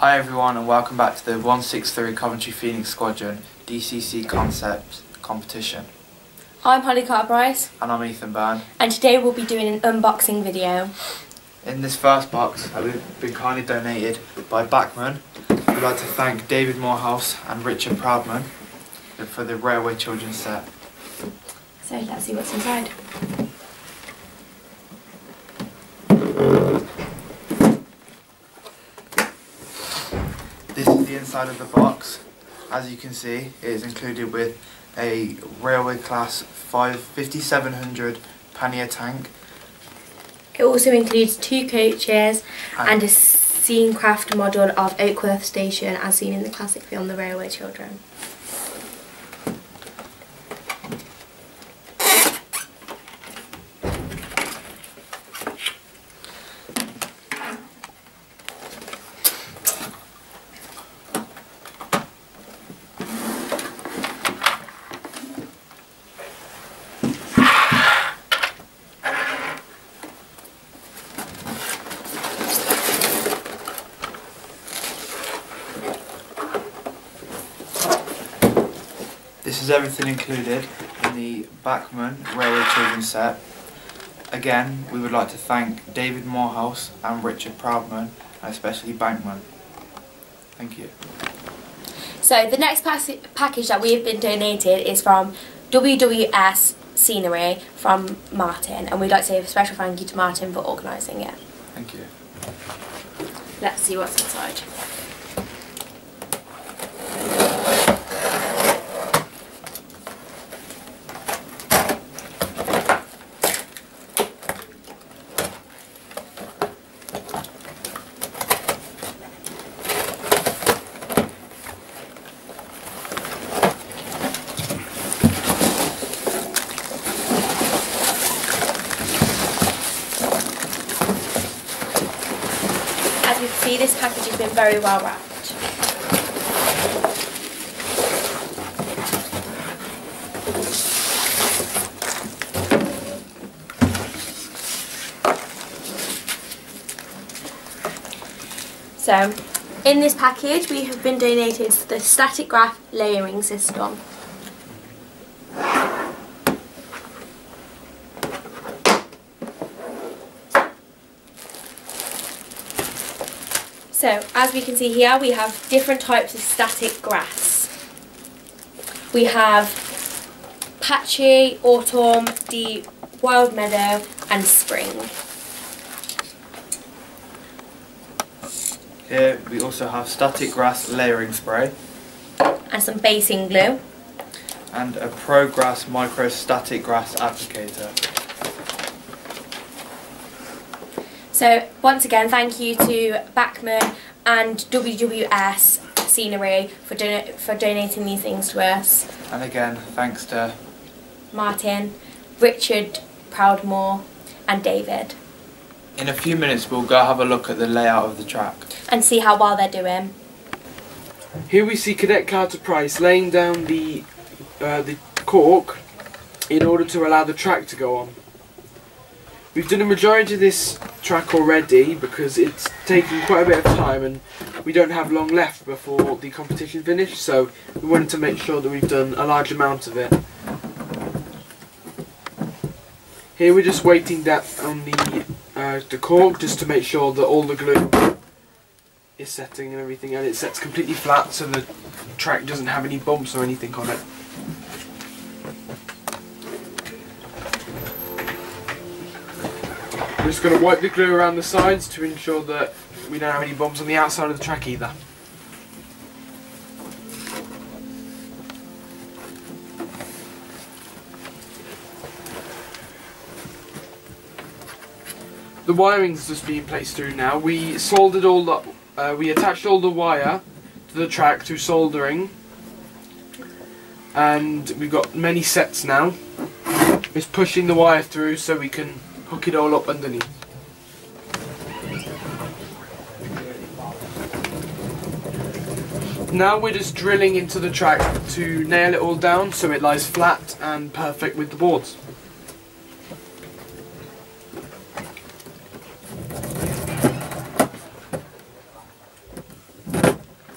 Hi everyone and welcome back to the 163 Coventry Phoenix Squadron DCC Concept Competition. I'm Holly Carter Bryce And I'm Ethan Byrne. and today we'll be doing an unboxing video. In this first box, that we've been kindly donated by Bachmann. We'd like to thank David Moorhouse and Richard Proudman for the Railway Children's set. So let's see what's inside. This is the inside of the box. As you can see, it is included with a railway class 5 5700 pannier tank It also includes two coaches and a Scenecraft model of Oakworth Station as seen in the classic film The Railway Children. This is everything included in the Bachmann Railway Children's set. Again, we would like to thank David Moorhouse and Richard Proudman, and especially Bachmann. Thank you. So the next package that we have been donated is from WWS Scenery from Martyn and we'd like to say a special thank you to Martyn for organising it. Thank you. Let's see what's inside. This package has been very well wrapped. So, in this package, we have been donated the static grass layering system. So, as we can see here, we have different types of static grass. We have patchy, autumn, deep, wild meadow, and spring. Here we also have static grass layering spray And some basing glue. and a ProGrass Micro Static Grass applicator. So, once again, thank you to Bachmann and WWS Scenery for, don- for donating these things to us. And again, thanks to Martyn, Richard Proudmore, and David. In a few minutes we'll go have a look at the layout of the track. And see how well they're doing. Here we see Cadet Carter Price laying down the uh, the cork in order to allow the track to go on. We've done a majority of this track already because it's taken quite a bit of time and we don't have long left before the competition finished so we wanted to make sure that we've done a large amount of it. Here we're just waiting that on the uh, the cork just to make sure that all the glue is setting and everything and it sets completely flat so the track doesn't have any bumps or anything on it. We're just going to wipe the glue around the sides to ensure that we don't have any bumps on the outside of the track either. The wiring's just being placed through now. We soldered all the, uh, we attached all the wire to the track through soldering, and we've got many sets now. It's pushing the wire through so we can hook it all up underneath. Now we're just drilling into the track to nail it all down so it lies flat and perfect with the boards.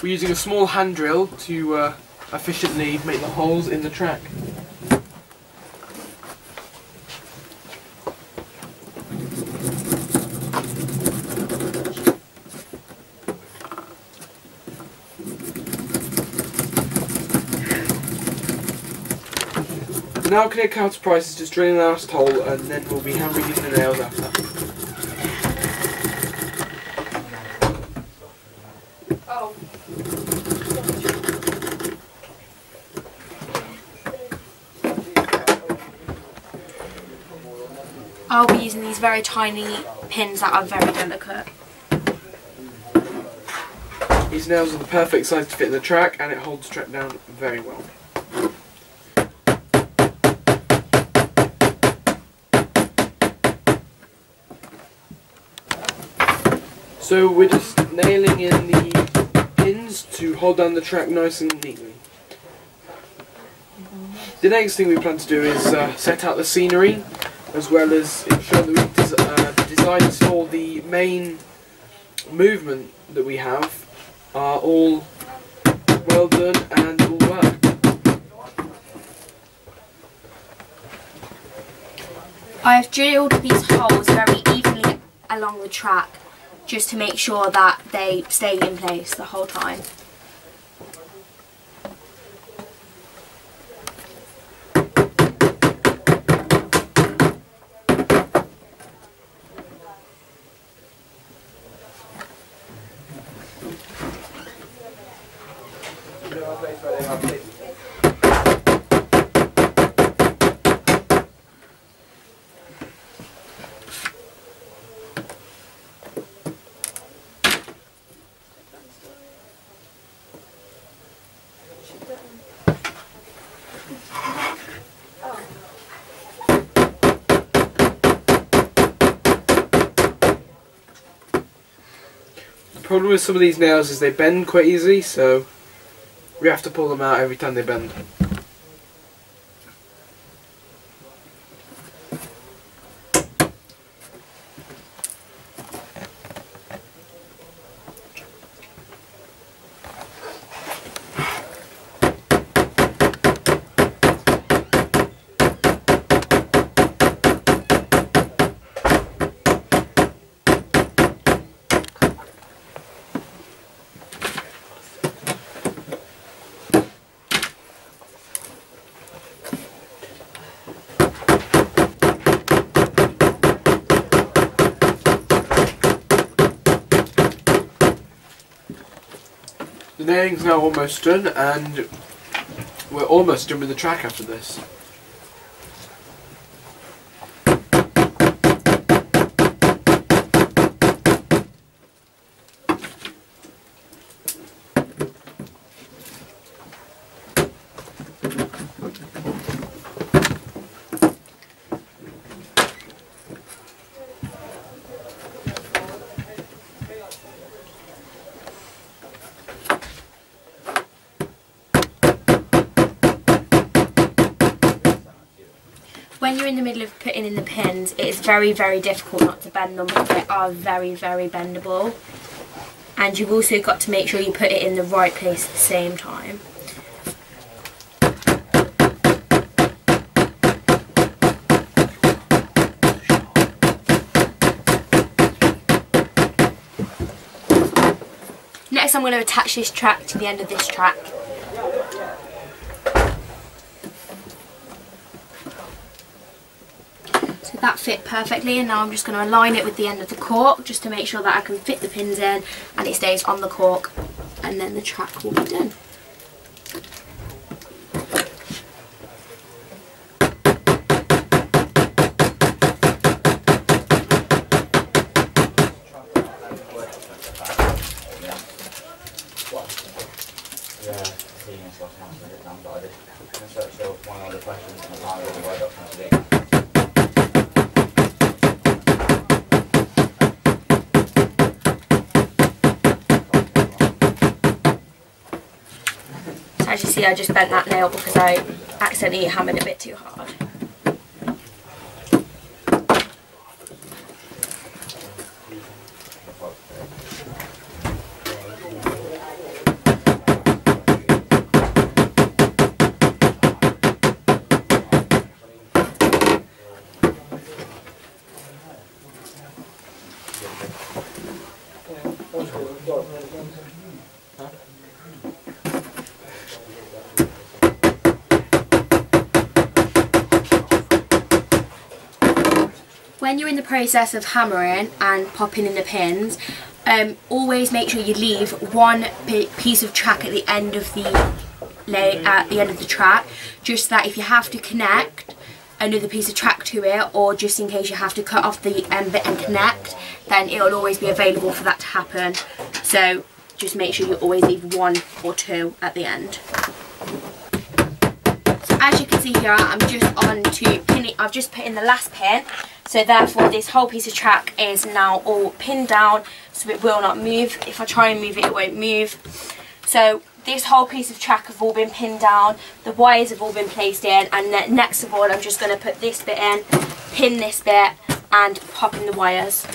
We're using a small hand drill to uh, efficiently make the holes in the track. Now Cadet Carter Price is just drilling the last hole and then we'll be hammering in the nails after. Oh. I'll be using these very tiny pins that are very delicate. These nails are the perfect size to fit in the track and it holds the track down very well. So we're just nailing in the pins to hold down the track nice and neatly. The next thing we plan to do is uh, set out the scenery as well as ensure that we've des uh, the designs for the main movement that we have are all well done and all work. I've drilled these holes very evenly along the track just to make sure that they stay in place the whole time. Problem with some of these nails is they bend quite easily, so we have to pull them out every time they bend. The nailing's now almost done and we're almost done with the track after this. Middle of putting in the pins, it is very, very difficult not to bend them because they are very, very bendable. And you've also got to make sure you put it in the right place at the same time. Next I'm going to attach this track to the end of this track. That fit perfectly and now I'm just going to align it with the end of the cork just to make sure that I can fit the pins in and it stays on the cork and then the track will be done. As you see, I just bent that nail because I accidentally hammered a bit too hard. Thank you. When you're in the process of hammering and popping in the pins, um, always make sure you leave one piece of track at the end of the lay at the end of the track, just that if you have to connect another piece of track to it, or just in case you have to cut off the end bit and connect, then it'll always be available for that to happen. So just make sure you always leave one or two at the end. As you can see here, I'm just on to pinning, I've just put in the last pin. So therefore this whole piece of track is now all pinned down, so it will not move. If I try and move it, it won't move. So this whole piece of track have all been pinned down, the wires have all been placed in, and then next of all I'm just going to put this bit in, pin this bit, and pop in the wires.